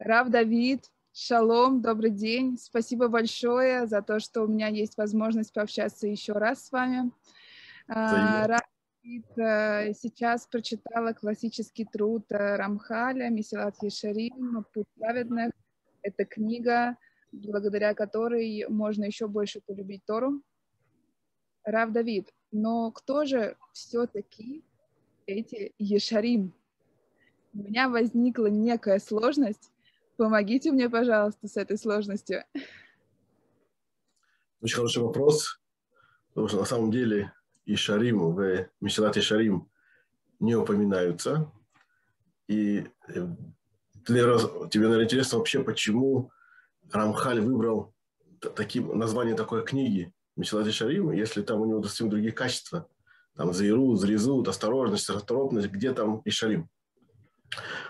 Рав Давид, шалом, добрый день. Спасибо большое за то, что у меня есть возможность пообщаться еще раз с вами. А, Рав Давид э, сейчас прочитала классический труд э, Рамхаля «Месилат Ешарим. Путь праведных». Это книга, благодаря которой можно еще больше полюбить Тору. Рав Давид, но кто же все-таки эти Ешарим? У меня возникла некая сложность, Помогите мне, пожалуйста, с этой сложностью. Очень хороший вопрос, потому что на самом деле и Шарим, в Мишелате Шарим не упоминаются. И э, тебе, наверное, интересно вообще, почему Рамхаль выбрал таким, название такой книги Мишелате Шарим, если там у него совсем другие качества. Там Заиру, Зрезут, осторожность, расторопность, где там и Шарим.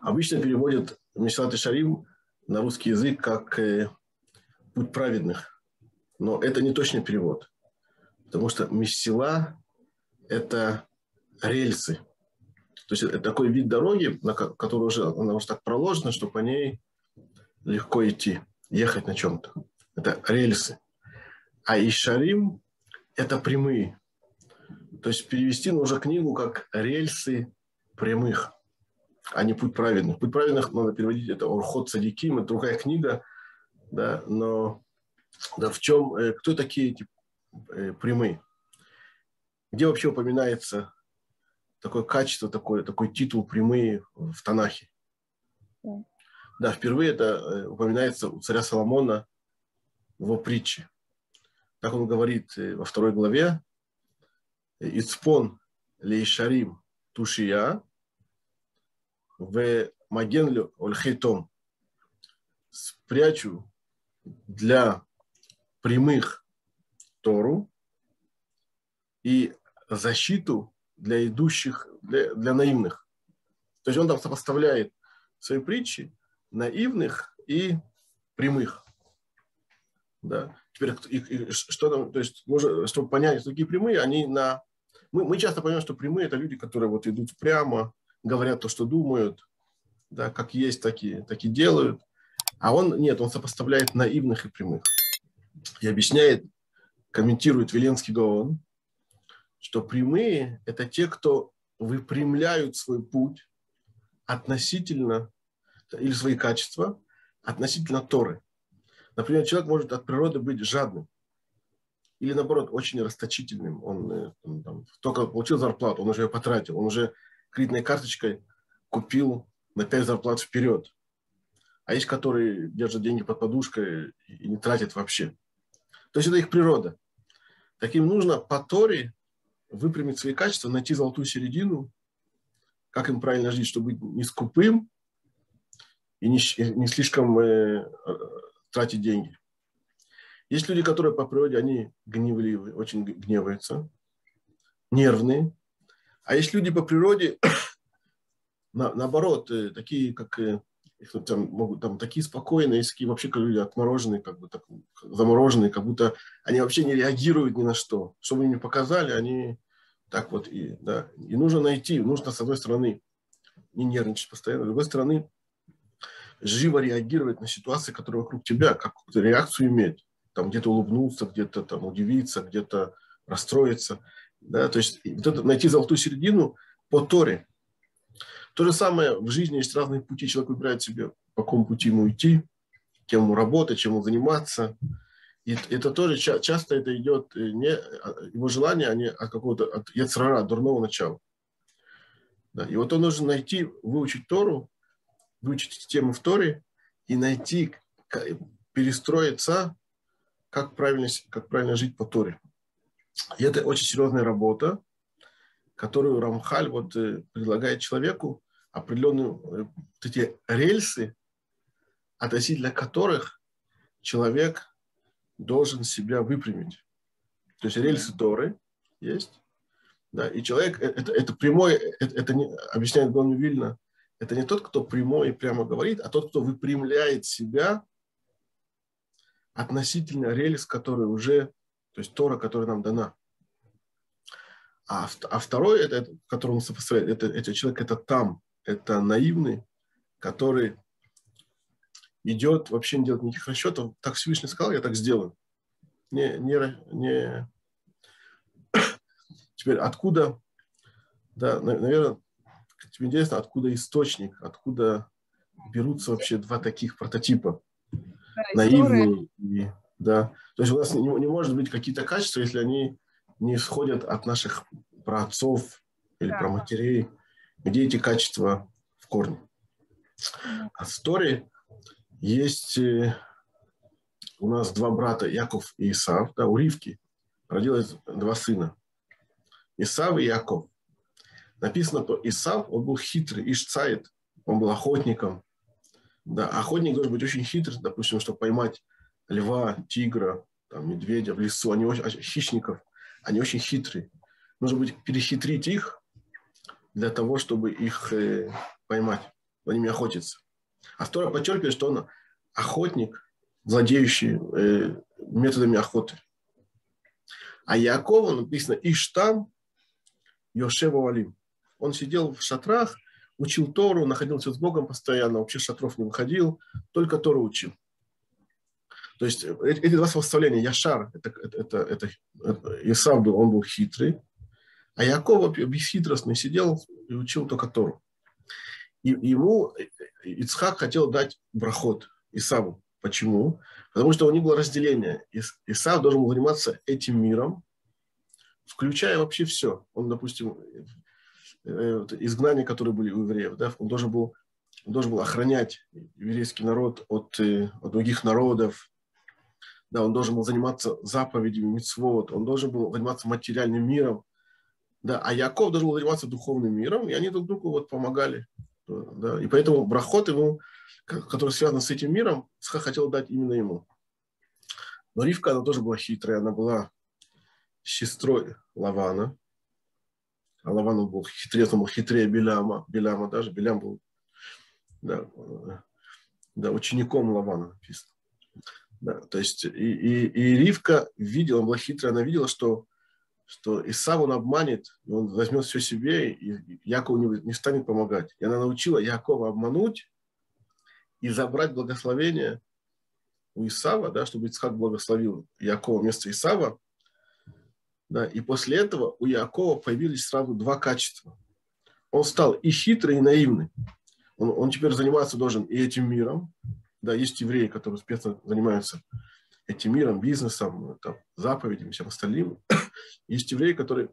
Обычно переводят Мишелате Шарим на русский язык как э, «путь праведных». Но это не точный перевод, потому что мессила – это рельсы. То есть это такой вид дороги, на которой уже, она уже так проложена, что по ней легко идти, ехать на чем-то. Это рельсы. А Ишарим – это прямые. То есть перевести нужно книгу как «рельсы прямых» а не «Путь праведных». «Путь праведных» надо переводить, это «Орхот Садиким», это другая книга, да, но да, в чем, э, кто такие эти э, прямые? Где вообще упоминается такое качество, такой, такой титул прямые в Танахе? Да. впервые это э, упоминается у царя Соломона в притче. Так он говорит во второй главе, «Ицпон лейшарим тушия, в Магенлю Ольхейтом спрячу для прямых Тору и защиту для идущих, для, для наивных. То есть он там сопоставляет свои притчи наивных и прямых. Да. Теперь и, и, что там, то есть, можно, чтобы понять, что такие прямые, они на... Мы, мы часто понимаем, что прямые – это люди, которые вот идут прямо, говорят то, что думают, да, как есть, такие, такие делают. А он, нет, он сопоставляет наивных и прямых. И объясняет, комментирует Веленский Гаон, что прямые – это те, кто выпрямляют свой путь относительно, или свои качества относительно Торы. Например, человек может от природы быть жадным или, наоборот, очень расточительным. Он, э, там, только получил зарплату, он уже ее потратил, он уже кредитной карточкой купил на 5 зарплат вперед. А есть, которые держат деньги под подушкой и не тратят вообще. То есть это их природа. Таким нужно по Торе выпрямить свои качества, найти золотую середину, как им правильно жить, чтобы быть не скупым и не, не слишком э, тратить деньги. Есть люди, которые по природе, они гневливые, очень гневаются, нервные, а есть люди по природе, на, наоборот, э, такие, как э, там, могут, там, такие спокойные, есть такие вообще как люди отмороженные, как бы так, замороженные, как будто они вообще не реагируют ни на что. Что вы им показали, они так вот и, да. И нужно найти, нужно, с одной стороны, не нервничать постоянно, с другой стороны, живо реагировать на ситуации, которые вокруг тебя, какую-то реакцию иметь. Там где-то улыбнуться, где-то там удивиться, где-то расстроиться. Да, то есть вот это, найти золотую середину по Торе. То же самое в жизни есть разные пути. Человек выбирает себе, по какому пути ему идти, кем ему работать, чем ему заниматься. И это тоже часто это идет э, не его желание, а не от какого-то от яцрара, дурного начала. Да. И вот он должен найти, выучить Тору, выучить тему в Торе и найти, перестроиться, как правильно, как правильно жить по Торе. И это очень серьезная работа, которую Рамхаль вот э, предлагает человеку определенные э, вот эти рельсы, относительно которых человек должен себя выпрямить. То есть рельсы Торы есть, да, и человек, э, это, это прямой, это, это не, объясняет Гон Вильна, это не тот, кто прямой и прямо говорит, а тот, кто выпрямляет себя относительно рельс, которые уже то есть Тора, которая нам дана. А, а второй, это, которому сопоставляет, это, это человек, это там, это наивный, который идет, вообще не делает никаких расчетов, так Всевышний сказал, я так сделаю. Не, не, не... Теперь откуда, да, наверное, тебе интересно, откуда источник, откуда берутся вообще два таких прототипа, да, наивные и, да. То есть у нас не, не может быть какие-то качества, если они не исходят от наших праотцов или да. проматерей, где эти качества в корне. А в истории есть э, у нас два брата, Яков и Исав, да, у Ривки родилось два сына. Исав и Яков. Написано, что Исав, он был хитрый, Ишцает, он был охотником. Да, охотник должен быть очень хитрый, допустим, чтобы поймать льва, тигра, там, медведя в лесу, они очень, хищников, они очень хитрые. Нужно быть перехитрить их для того, чтобы их э, поймать, за ними охотиться. А второе подчеркивает, что он охотник, владеющий э, методами охоты. А Якова написано Иштам Йошева Валим. Он сидел в шатрах, учил Тору, находился с Богом постоянно, вообще шатров не выходил, только Тору учил. То есть э, эти два сопоставления, Яшар, это, это, это, это Исав был, он был хитрый, а Яков бесхитростный сидел и учил только Тору. И ему э, Ицхак хотел дать брахот Исаву. Почему? Потому что у них было разделение. Исав должен был заниматься этим миром, включая вообще все. Он, допустим, э, изгнания, которые были у евреев, да, он должен был, он должен был охранять еврейский народ от, от других народов, да, он должен был заниматься заповедями, митцвот, он должен был заниматься материальным миром, да, а Яков должен был заниматься духовным миром, и они друг другу вот помогали. Да, и поэтому брахот ему, который связан с этим миром, Сха хотел дать именно ему. Но Ривка, она тоже была хитрая, она была сестрой Лавана. А Лаван был хитрее, он был хитрее Беляма. Беляма даже, Белям был да, да, учеником Лавана написано. Да, то есть и, и, и Ривка видела, она была хитрая, она видела, что, что Исав он обманет, и он возьмет все себе, и Яков не, не станет помогать. И она научила Якова обмануть и забрать благословение у Исава, да, чтобы Ицхак благословил Якова вместо Исава. Да, и после этого у Якова появились сразу два качества. Он стал и хитрый, и наивный. Он, он теперь заниматься должен и этим миром, да, есть евреи, которые успешно занимаются этим миром, бизнесом, там, заповедями, всем остальным. Есть евреи, которые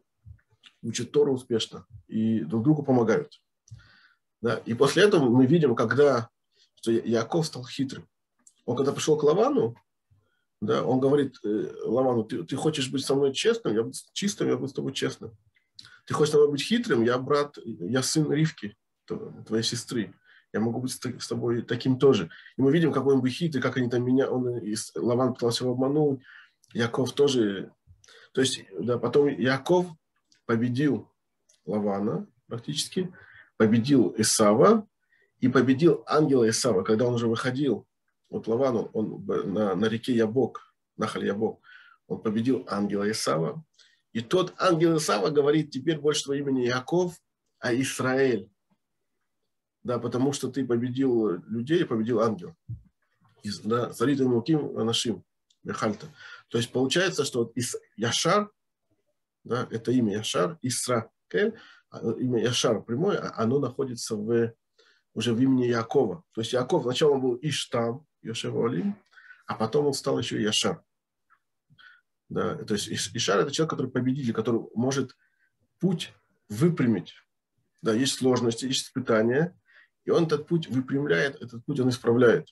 учат Тору успешно и друг другу помогают. Да? И после этого мы видим, когда что Яков стал хитрым. Он когда пришел к Лавану, да, он говорит э, Лавану, ты, ты хочешь быть со мной честным, я буду чистым, я буду с тобой честным. Ты хочешь со мной быть хитрым, я брат, я сын Ривки, твоей сестры я могу быть с тобой таким тоже. И мы видим, какой он был хитрый, как они там меня, он, и Лаван пытался его обмануть, Яков тоже. То есть, да, потом Яков победил Лавана практически, победил Исава и победил ангела Исава, когда он уже выходил от Лавана, он на, на реке Ябок, Нахаль Ябок, он победил ангела Исава. И тот ангел Исава говорит, теперь больше твое имя не Яков, а Израиль да, потому что ты победил людей, победил ангел. Да, Заритым Муким Анашим, Мехальта. То есть получается, что из Яшар, да, это имя Яшар, Исракель, а, имя Яшар прямое, а оно находится в, уже в имени Якова. То есть Яков сначала был Иштам, Йошева Алим, а потом он стал еще Яшар. Да, то есть Ишар это человек, который победитель, который может путь выпрямить. Да, есть сложности, есть испытания, и он этот путь выпрямляет, этот путь он исправляет.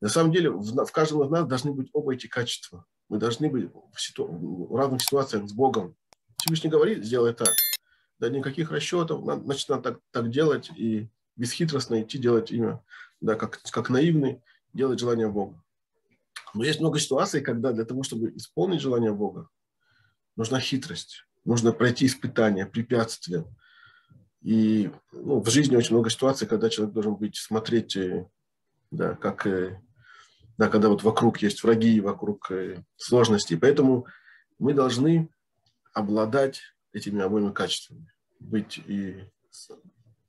На самом деле в, в каждом из нас должны быть оба эти качества. Мы должны быть в, ситу... в разных ситуациях с Богом. Всевышний говорит, сделай так. Да никаких расчетов, значит, надо так, так делать и бесхитростно идти делать имя, да, как, как наивный, делать желание Бога. Но есть много ситуаций, когда для того, чтобы исполнить желание Бога, нужна хитрость, нужно пройти испытания, препятствия, и ну, в жизни очень много ситуаций, когда человек должен быть, смотреть, э, да, как, э, да, когда вот вокруг есть враги, вокруг э, сложности. Поэтому мы должны обладать этими обоими качествами. Быть и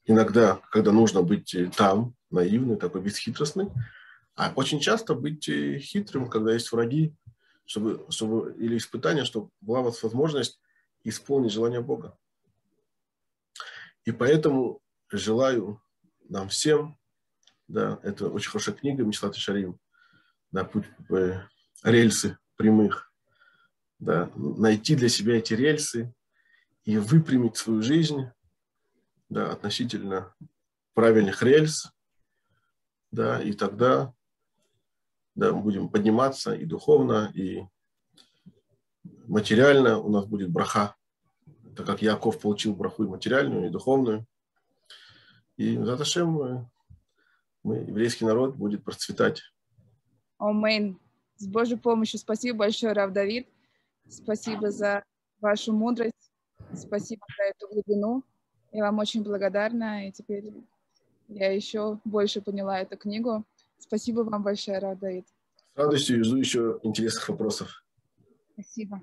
иногда, когда нужно быть там, наивный, такой бесхитростный, А очень часто быть хитрым, когда есть враги, чтобы, чтобы, или испытания, чтобы была возможность исполнить желание Бога. И поэтому желаю нам всем, да, это очень хорошая книга и Шарим, да, путь э, рельсы прямых, да, найти для себя эти рельсы и выпрямить свою жизнь да, относительно правильных рельс, да, и тогда да, мы будем подниматься и духовно, и материально. У нас будет браха, так как Яков получил браху и материальную, и духовную. И за Ташем мы, мы, еврейский народ, будет процветать. Амин. С Божьей помощью спасибо большое, Рав Давид. Спасибо за вашу мудрость. Спасибо за эту глубину. Я вам очень благодарна. И теперь я еще больше поняла эту книгу. Спасибо вам большое, Рав Давид. С радостью жду еще интересных вопросов. Спасибо.